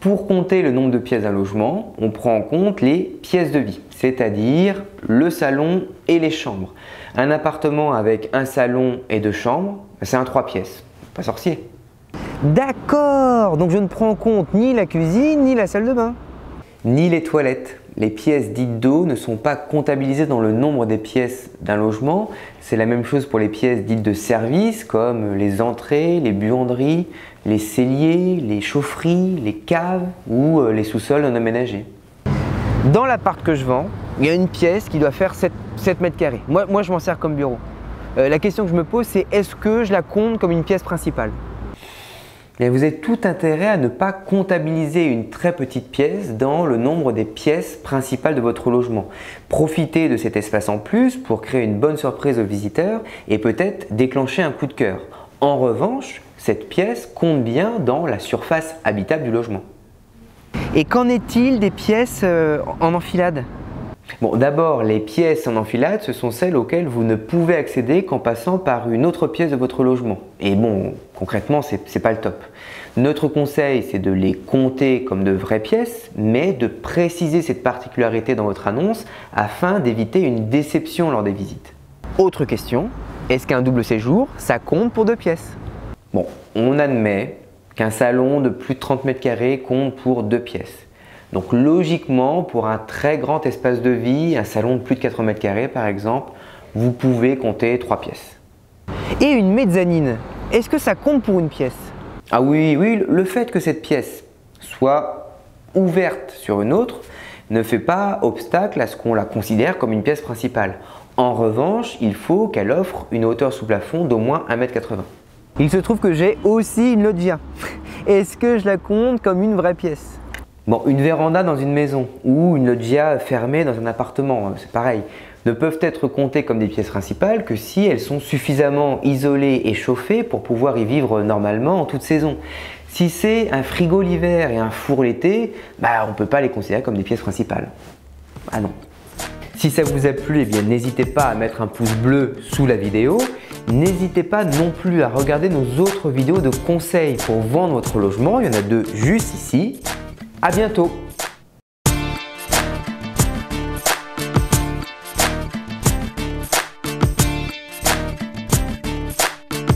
Pour compter le nombre de pièces d'un logement, on prend en compte les pièces de vie, c'est-à-dire le salon et les chambres. Un appartement avec un salon et deux chambres, c'est un 3 pièces. Pas sorcier. D'accord, donc je ne prends en compte ni la cuisine ni la salle de bain. Ni les toilettes. Les pièces dites d'eau ne sont pas comptabilisées dans le nombre des pièces d'un logement. C'est la même chose pour les pièces dites de service comme les entrées, les buanderies, les celliers, les chaufferies, les caves ou euh, les sous-sols non aménagés. Dans l'appart que je vends, il y a une pièce qui doit faire 7, mètres carrés. Moi, moi je m'en sers comme bureau. Euh, la question que je me pose, c'est est-ce que je la compte comme une pièce principale? Vous avez tout intérêt à ne pas comptabiliser une très petite pièce dans le nombre des pièces principales de votre logement. Profitez de cet espace en plus pour créer une bonne surprise aux visiteurs et peut-être déclencher un coup de cœur. En revanche, cette pièce compte bien dans la surface habitable du logement. Et qu'en est-il des pièces euh, en enfilade? Bon, d'abord, les pièces en enfilade, ce sont celles auxquelles vous ne pouvez accéder qu'en passant par une autre pièce de votre logement. Et bon, concrètement, c'est pas le top. Notre conseil, c'est de les compter comme de vraies pièces, mais de préciser cette particularité dans votre annonce afin d'éviter une déception lors des visites. Autre question, est-ce qu'un double séjour, ça compte pour deux pièces? Bon, on admet qu'un salon de plus de 30 mètres carrés compte pour deux pièces. Donc logiquement, pour un très grand espace de vie, un salon de plus de 4 mètres carrés par exemple, vous pouvez compter 3 pièces. Et une mezzanine, est-ce que ça compte pour une pièce? Ah oui, oui, le fait que cette pièce soit ouverte sur une autre ne fait pas obstacle à ce qu'on la considère comme une pièce principale. En revanche, il faut qu'elle offre une hauteur sous plafond d'au moins 1m80. Il se trouve que j'ai aussi une loggia. Est-ce que je la compte comme une vraie pièce? Bon, une véranda dans une maison ou une loggia fermée dans un appartement, hein, c'est pareil, ne peuvent être comptées comme des pièces principales que si elles sont suffisamment isolées et chauffées pour pouvoir y vivre normalement en toute saison. Si c'est un frigo l'hiver et un four l'été, bah, on ne peut pas les considérer comme des pièces principales. Ah non. Si ça vous a plu, eh n'hésitez pas à mettre un pouce bleu sous la vidéo. N'hésitez pas non plus à regarder nos autres vidéos de conseils pour vendre votre logement. Il y en a deux juste ici. À bientôt